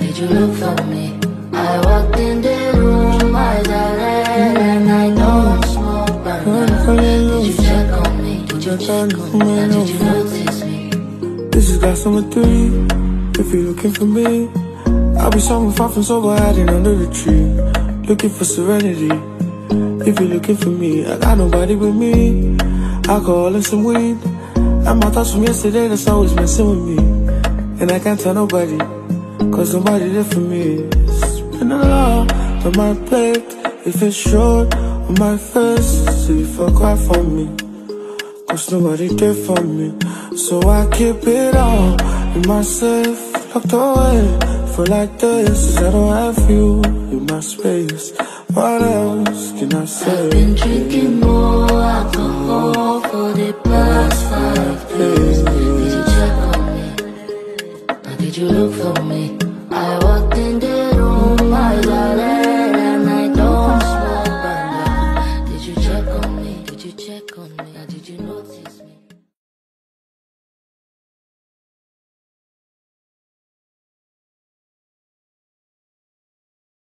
Did you look for me? I walked in the room, eyes are red And I know I'm small, but Did you check on me? Did you check on me? Now did you notice me? This is glass number three. If you're looking for me I'll be somewhere far from sober hiding under the tree. Looking for serenity. If you're looking for me I got nobody but me. Alcohol and some weed. And my thoughts from yesterday that's always messing with me. And I can't tell nobody cause nobody there for me. It's been a lot on my plate. If it's short on my face, so you feel quiet for me. Cause nobody there for me So I keep it all in my safe Locked away for like this I don't have you in my space What else can I say? I've Been drinking more alcohol for the past five days. you look for me? I walked in the room, I got it, and I don't smoke, but love. Did you check on me? Did you check on me?